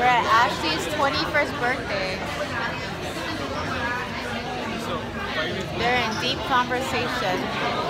We're at Ashley's 21st birthday. They're in deep conversation.